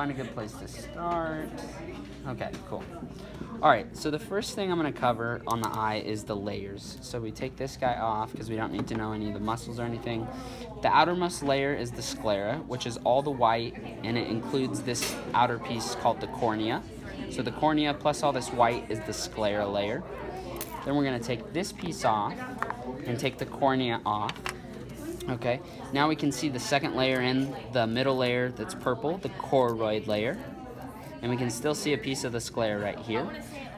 Find a good place to start. Okay, cool. All right, so the first thing I'm gonna cover on the eye is the layers. So we take this guy off because we don't need to know any of the muscles or anything. The outermost layer is the sclera, which is all the white, and it includes this outer piece called the cornea. So the cornea plus all this white is the sclera layer. Then we're gonna take this piece off and take the cornea off. Okay, now we can see the second layer in the middle layer that's purple, the choroid layer. And we can still see a piece of the sclera right here.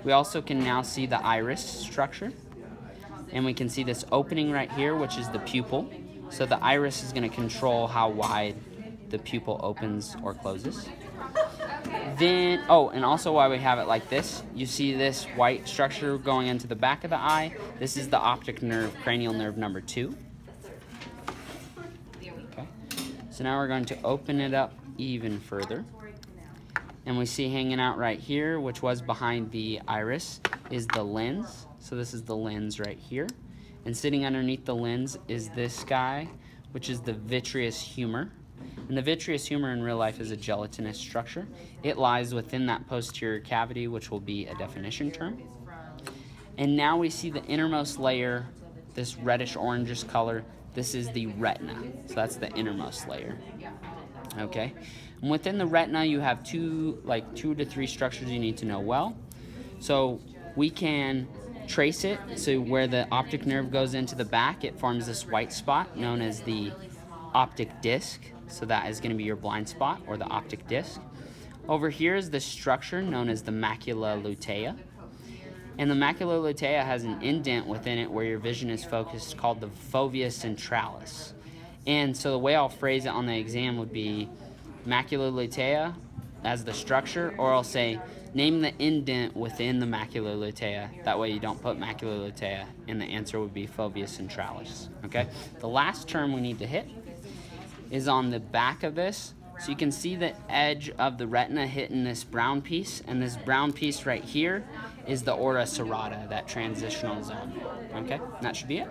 We also can now see the iris structure. And we can see this opening right here, which is the pupil. So the iris is gonna control how wide the pupil opens or closes. Then, oh, and also why we have it like this, you see this white structure going into the back of the eye. This is the optic nerve, cranial nerve number two. Okay, so now we're going to open it up even further. And we see hanging out right here, which was behind the iris, is the lens. So this is the lens right here. And sitting underneath the lens is this guy, which is the vitreous humor. And the vitreous humor in real life is a gelatinous structure. It lies within that posterior cavity, which will be a definition term. And now we see the innermost layer, this reddish orangish color. This is the retina. So that's the innermost layer. Okay. And within the retina, you have two, like two to three structures you need to know well. So we can trace it. So where the optic nerve goes into the back, it forms this white spot known as the optic disc. So that is going to be your blind spot or the optic disc. Over here is the structure known as the macula lutea. And the macula lutea has an indent within it where your vision is focused called the fovea centralis. And so the way I'll phrase it on the exam would be macula lutea as the structure, or I'll say name the indent within the macula lutea. That way you don't put macula lutea, and the answer would be fovea centralis. Okay. The last term we need to hit is on the back of this. So you can see the edge of the retina hitting this brown piece, and this brown piece right here is the ora serrata, that transitional zone. Okay, and that should be it.